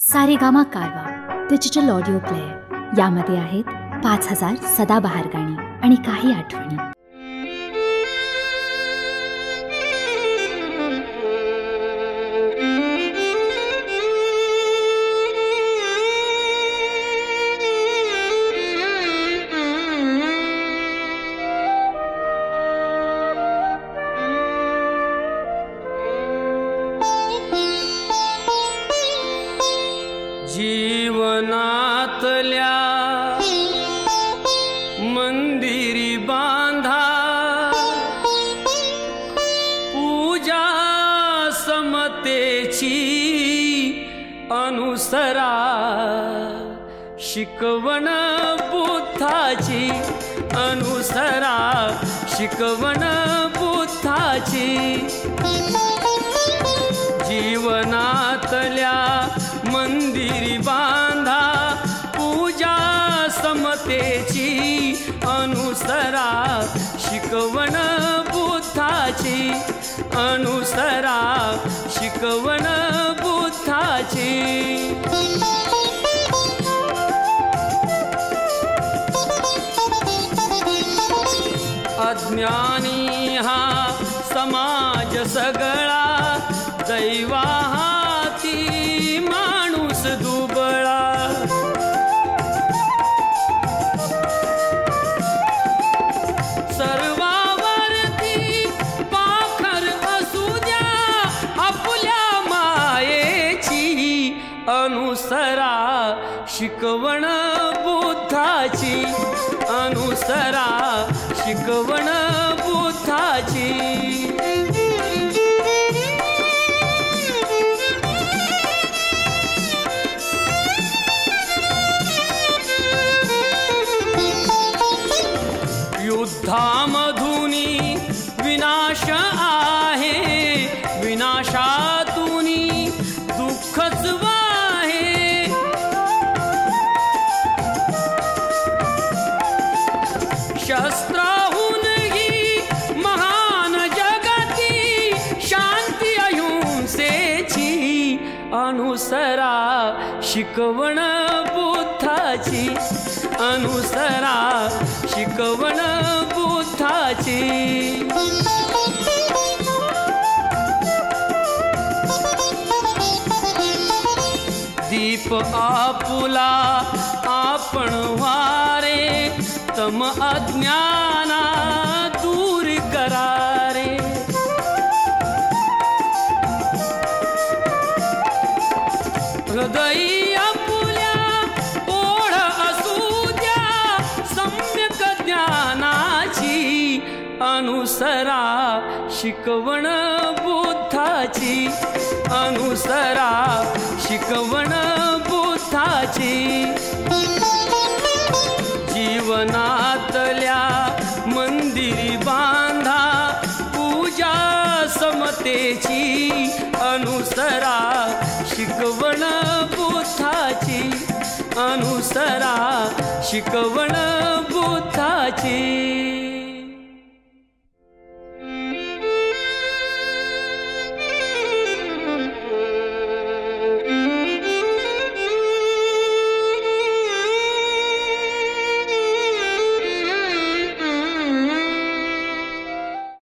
सारेगामा कारवा digital audio player यामध्ये आहेत पाच हजार सदाबहार गाणी आणि काही आठवणी. जीवनातल्या मंदिरी बांधा पूजा समतेची अनुसरा शिकवण बुद्धाची अनुसरा शिकवण बुद्धाची जीवनातल्या मंदिरी बांधा पूजा समतेची अनुसरा शिकवण बुद्धाची अनुसरा शिकवण बुद्धाची. अज्ञानी हा समाज सगळा दैवा अनुसरा शिकवण बुद्धाची. अनुसरा शिकवण बुद्धाची. युद्धामधुनी विनाश आहे. विनाशा अनुसरा शिकवण बुद्धाची. अनुसरा शिकवण बुद्धाची. दीप आपुला आपण वारे तम अज्ञान अनुसरा शिकवण बुद्धाची अनुसरा शिकवण बुद्धाची. जीवनातल्या मंदिरी बांधा पूजा समतेची अनुसरा शिकवण अनुसरा शिकवण बुद्धाची